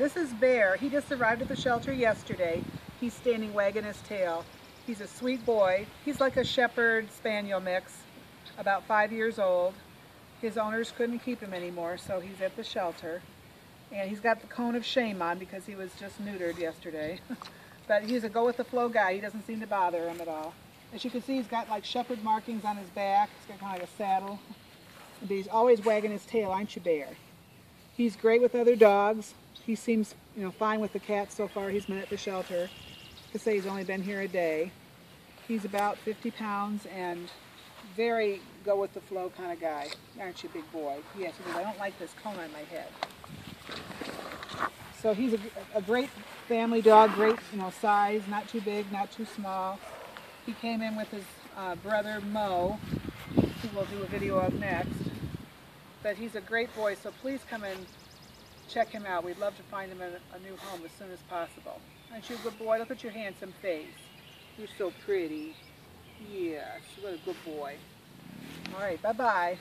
This is Bear. He just arrived at the shelter yesterday. He's standing wagging his tail. He's a sweet boy. He's like a shepherd spaniel mix, about five years old. His owners couldn't keep him anymore, so he's at the shelter. And he's got the cone of shame on because he was just neutered yesterday. but he's a go with the flow guy. He doesn't seem to bother him at all. As you can see, he's got like shepherd markings on his back. He's got kind of like a saddle. But he's always wagging his tail, aren't you, Bear? He's great with other dogs. He seems, you know, fine with the cats so far. He's been at the shelter. To say he's only been here a day. He's about 50 pounds and very go with the flow kind of guy. Aren't you, big boy? Yes, he I don't like this cone on my head. So he's a, a great family dog, great, you know, size, not too big, not too small. He came in with his uh, brother Mo, who we'll do a video of next. But he's a great boy, so please come and check him out. We'd love to find him a, a new home as soon as possible. Aren't you a good boy? Look at your handsome face. You're so pretty. Yes, what a good boy. All right, bye-bye.